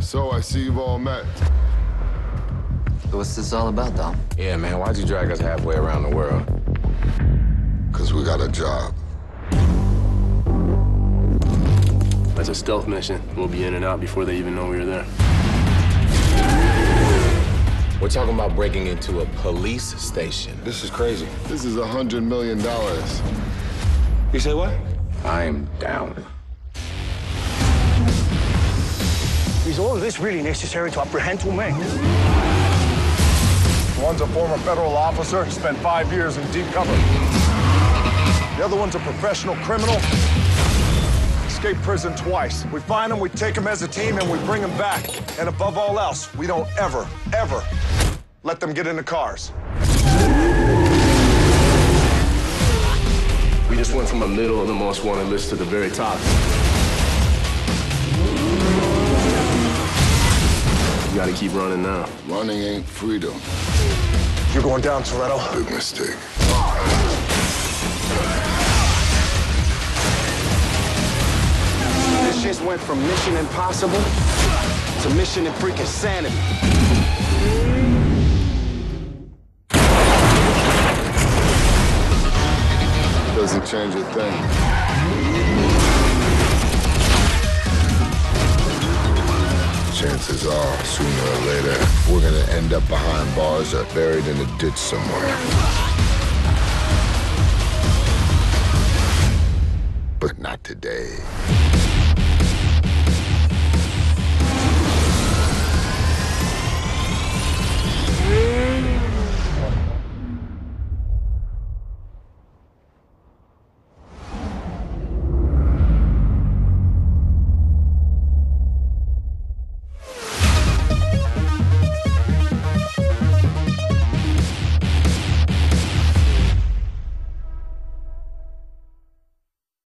So I see you've all met. What's this all about, Dom? Yeah, man, why'd you drag us halfway around the world? Because we got a job. That's a stealth mission. We'll be in and out before they even know we were there. We're talking about breaking into a police station. This is crazy. This is a hundred million dollars. You say what? I am down. Is all of this really necessary to apprehend two men? One's a former federal officer, spent five years in deep cover. The other one's a professional criminal, escaped prison twice. We find them, we take them as a team, and we bring them back. And above all else, we don't ever, ever let them get into cars. We just went from the middle of the most wanted list to the very top. You gotta keep running now. Running ain't freedom. You're going down, Toretto. Big mistake. Went from Mission Impossible to Mission and freaking Sanity. Doesn't change a thing. Chances are, sooner or later, we're gonna end up behind bars or buried in a ditch somewhere. But not today.